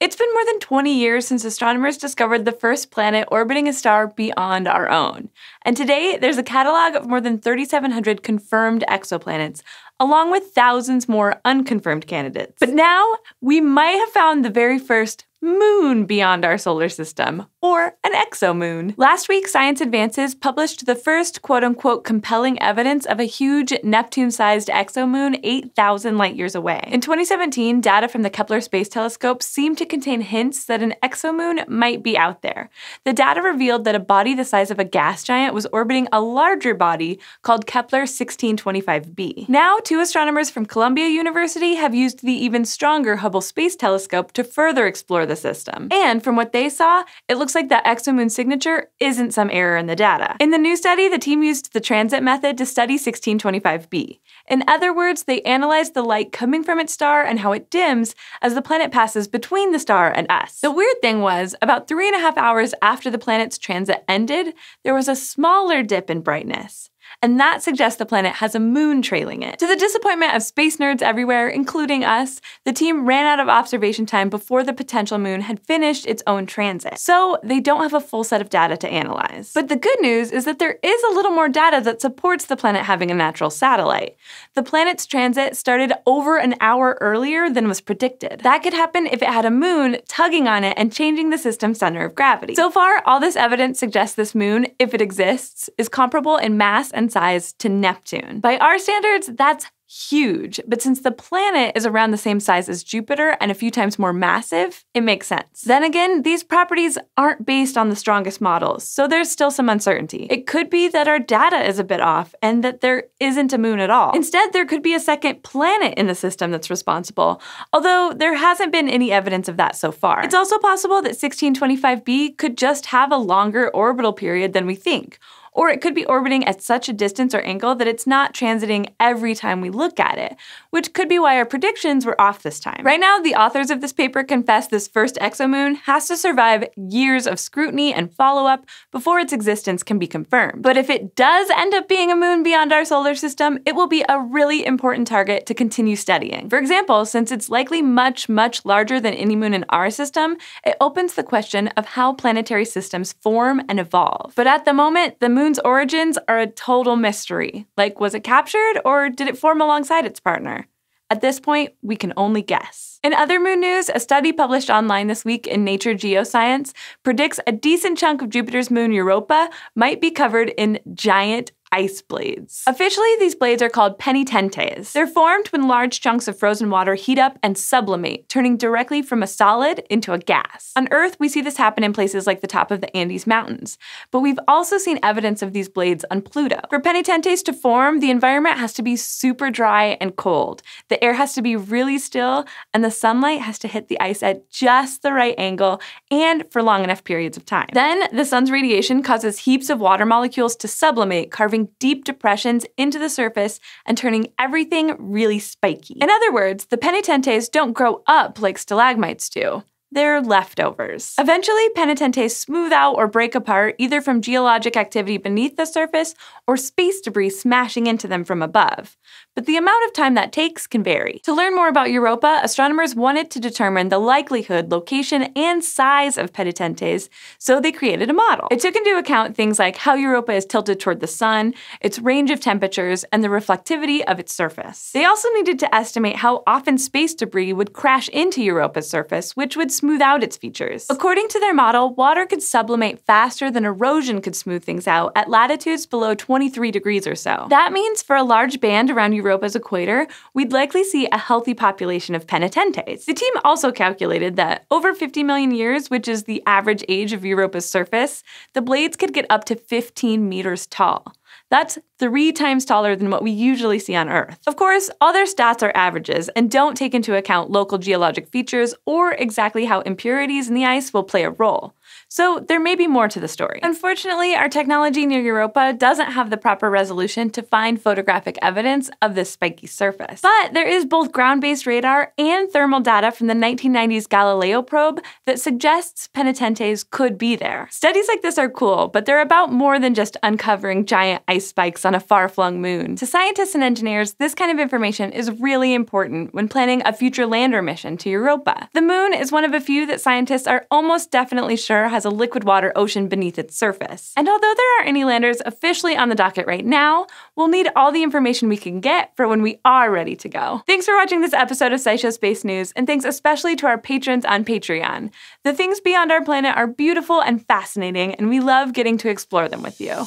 It's been more than 20 years since astronomers discovered the first planet orbiting a star beyond our own. And today, there's a catalog of more than 3,700 confirmed exoplanets, along with thousands more unconfirmed candidates. But now, we might have found the very first moon beyond our solar system, or an exomoon. Last week, Science Advances published the first quote unquote compelling evidence of a huge Neptune sized exomoon 8,000 light years away. In 2017, data from the Kepler Space Telescope seemed to contain hints that an exomoon might be out there. The data revealed that a body the size of a gas giant was orbiting a larger body called Kepler 1625b. Now, two astronomers from Columbia University have used the even stronger Hubble Space Telescope to further explore the system. And from what they saw, it looks like that exomoon signature isn't some error in the data. In the new study, the team used the transit method to study 1625b. In other words, they analyzed the light coming from its star and how it dims as the planet passes between the star and us. The weird thing was, about three and a half hours after the planet's transit ended, there was a smaller dip in brightness and that suggests the planet has a moon trailing it. To the disappointment of space nerds everywhere, including us, the team ran out of observation time before the potential moon had finished its own transit, so they don't have a full set of data to analyze. But the good news is that there is a little more data that supports the planet having a natural satellite. The planet's transit started over an hour earlier than was predicted. That could happen if it had a moon tugging on it and changing the system's center of gravity. So far, all this evidence suggests this moon, if it exists, is comparable in mass and size to Neptune. By our standards, that's huge, but since the planet is around the same size as Jupiter and a few times more massive, it makes sense. Then again, these properties aren't based on the strongest models, so there's still some uncertainty. It could be that our data is a bit off and that there isn't a moon at all. Instead, there could be a second planet in the system that's responsible, although there hasn't been any evidence of that so far. It's also possible that 1625b could just have a longer orbital period than we think, or it could be orbiting at such a distance or angle that it's not transiting every time we look at it, which could be why our predictions were off this time. Right now, the authors of this paper confess this first exomoon has to survive years of scrutiny and follow-up before its existence can be confirmed. But if it does end up being a moon beyond our solar system, it will be a really important target to continue studying. For example, since it's likely much, much larger than any moon in our system, it opens the question of how planetary systems form and evolve. But at the moment, the moon's origins are a total mystery. Like, was it captured or did it form alongside its partner? At this point, we can only guess. In other moon news, a study published online this week in Nature Geoscience predicts a decent chunk of Jupiter's moon Europa might be covered in giant ice blades. Officially, these blades are called penitentes. They're formed when large chunks of frozen water heat up and sublimate, turning directly from a solid into a gas. On Earth, we see this happen in places like the top of the Andes Mountains, but we've also seen evidence of these blades on Pluto. For penitentes to form, the environment has to be super dry and cold. The air has to be really still, and the sunlight has to hit the ice at just the right angle and for long enough periods of time. Then, the sun's radiation causes heaps of water molecules to sublimate, carving deep depressions into the surface and turning everything really spiky. In other words, the penitentes don't grow up like stalagmites do. They're leftovers. Eventually, penitentes smooth out or break apart either from geologic activity beneath the surface or space debris smashing into them from above but the amount of time that takes can vary. To learn more about Europa, astronomers wanted to determine the likelihood, location, and size of penitentes, so they created a model. It took into account things like how Europa is tilted toward the sun, its range of temperatures, and the reflectivity of its surface. They also needed to estimate how often space debris would crash into Europa's surface, which would smooth out its features. According to their model, water could sublimate faster than erosion could smooth things out at latitudes below 23 degrees or so. That means for a large band around Europa's equator, we'd likely see a healthy population of penitentes. The team also calculated that over 50 million years, which is the average age of Europa's surface, the blades could get up to 15 meters tall. That's three times taller than what we usually see on Earth. Of course, all their stats are averages and don't take into account local geologic features or exactly how impurities in the ice will play a role. so there may be more to the story. Unfortunately, our technology near Europa doesn't have the proper resolution to find photographic evidence of this spiky surface. But there is both ground based radar and thermal data from the 1990s Galileo probe that suggests penitentes could be there. Studies like this are cool, but they're about more than just uncovering giant ice spikes on a far flung moon. To scientists and engineers, this kind of information is really important when planning a future lander mission to Europa. The moon is one of a few that scientists are almost definitely sure has a liquid water ocean beneath its surface. And although there aren't any landers officially on the docket right now, we'll need all the information we can get for when we are ready to go. Thanks for watching this episode of SciShow Space News, and thanks especially to our patrons on Patreon. The things beyond our planet are beautiful and fascinating, and we love getting to explore them with you.